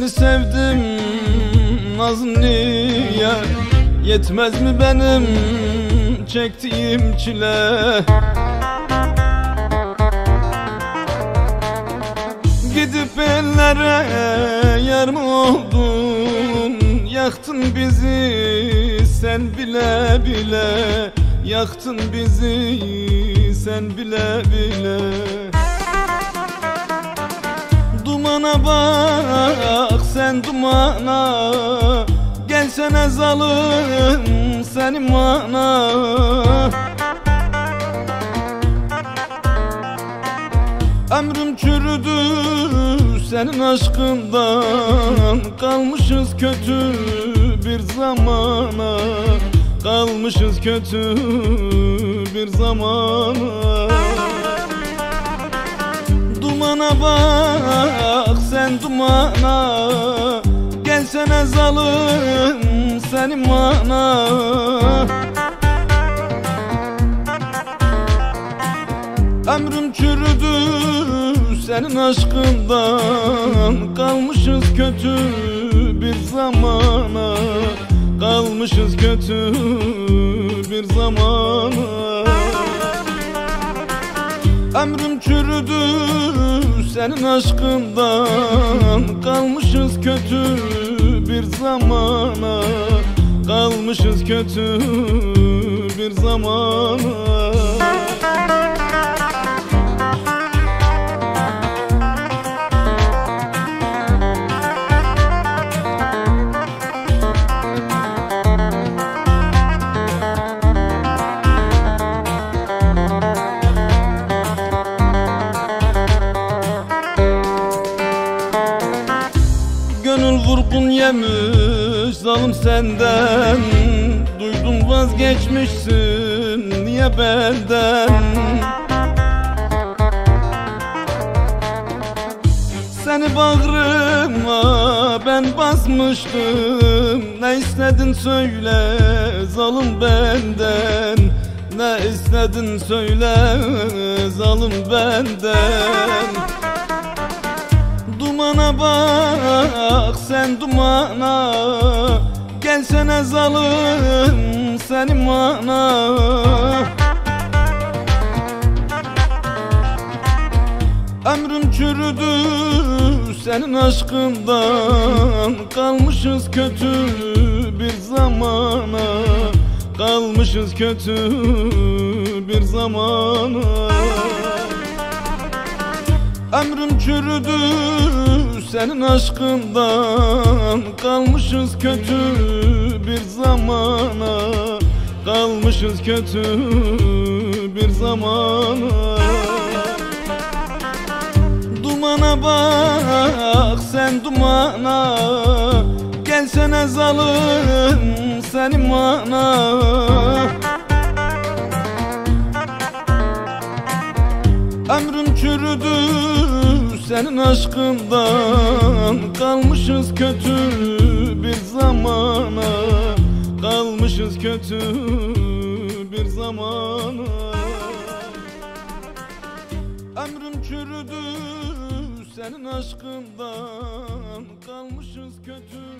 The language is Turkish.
Seni sevdim Nazlı'ya Yetmez mi benim çektiğim çile? Gidip ellere yar mı oldun? Yaktın bizi sen bile bile. Yaktın bizi sen bile bile. Dumana bak sen dumana Gelsene zalim senin mana. Ömrüm çürüdü senin aşkından Kalmışız kötü bir zamana. Kalmışız kötü bir zamana. Dumana bak sen dumana Gelsene zalim senin mana. Ömrüm çürüdü senin aşkından Kalmışız kötü bir zamana. Kalmışız kötü bir zamana. Ömrüm çürüdü senin aşkından Kalmışız kötü bir zamana. Kalmışız kötü bir zamana Gönül vurgun yemiş zalim senden. Duydum vazgeçmişsin niye benden Seni bağrıma ben basmıştım. Ne istedin söyle zalim benden. Ne istedin söyle zalim benden Dumana bak sen dumana. Gelsene zalim senin mana Ömrüm çürüdü senin aşkından. Kalmışız kötü bir zamana. Kalmışız kötü bir zamana Ömrüm çürüdü senin aşkından Kalmışız kötü bir zamana. Kalmışız kötü bir zamana. Dumana bak sen dumana Gelsene zalim senin mana senin aşkından Kalmışız kötü bir zamana. Kalmışız kötü bir zamana. Ömrüm çürüdü senin aşkından Kalmışız kötü